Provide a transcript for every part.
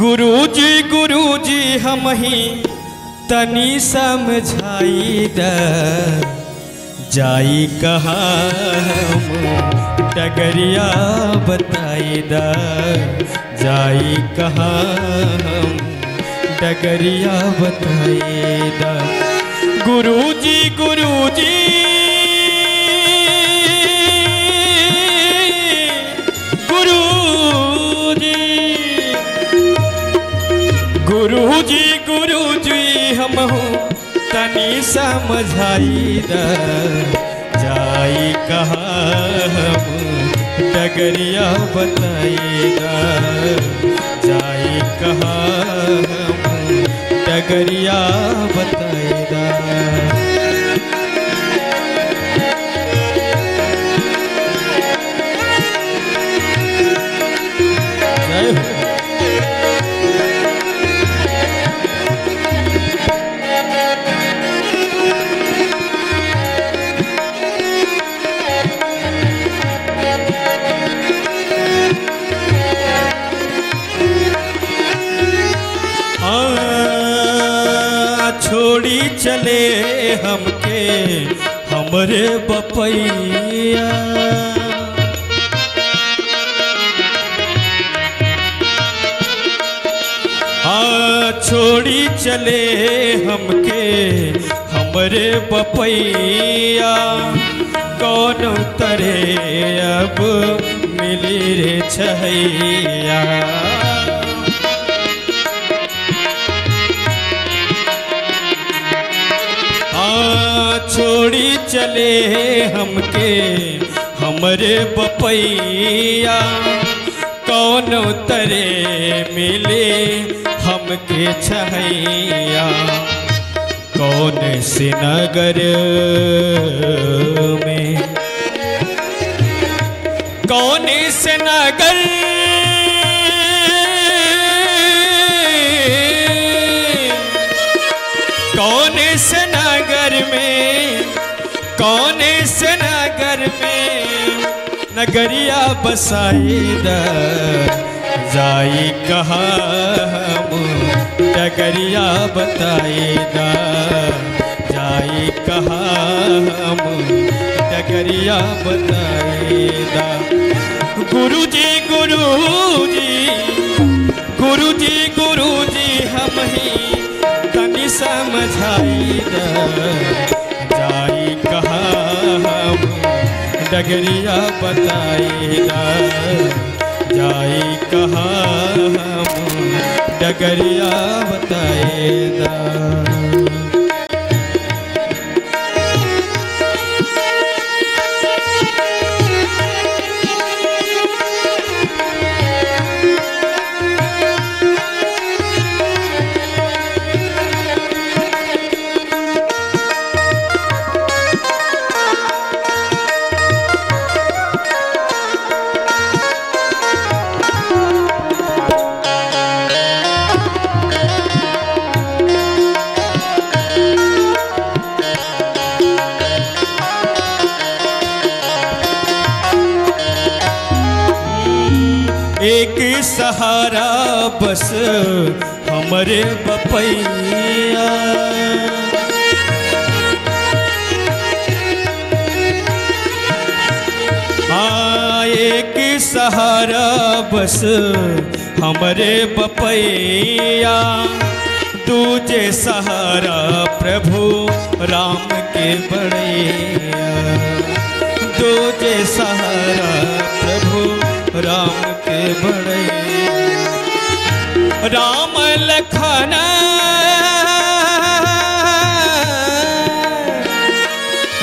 गुरुजी गुरुजी हम ही तनी समझाई द जाई कहा हम डगरिया बताई द जाई कहा हम डगरिया बताई द गुरुजी गुरुजी गुरुजी। समझाई द। जाई कहा बताई द। जाई कहा बताई द। हो। छोड़ी चले हमके, हमरे बपैया छोड़ी चले हमके, हमरे बपैया कौन तरे अब मिली रे छहैया छोड़ी चले हमके हमरे बपैया। कौन तरे मिले हमके छैया कौन से नगर कौन से नगर में, कौन इस नगर में नगरिया बसाई जाई कहा हम डगरिया बताई जाई कहा हम डगरिया बताई जी गुरु जी गुरुजी गुरुजी, हम ही जाई कहा डगरिया बताई जाई कहा डगरिया एक सहारा बस हमरे बपैया। हाँ एक सहारा बस हमरे बपैया। दूजे सहारा प्रभु राम के बड़े। दूजे सहारा लखन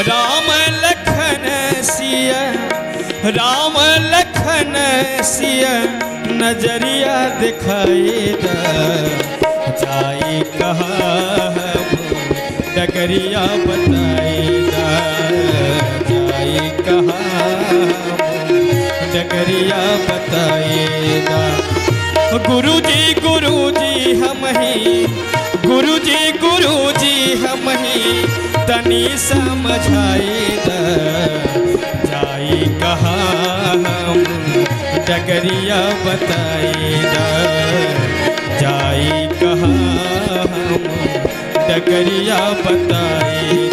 राम लखन सिया, राम लखन सिया, नज़रिया दिखाई जाई कहा डगरिया बताई जाई कहा डगरिया बताई द। गुरुजी गुरुजी गुरु जी गुरु जी हम ही तनी समझाई द जाई कहा हम, डगरिया बताए जाई कहा हम, डगरिया बताई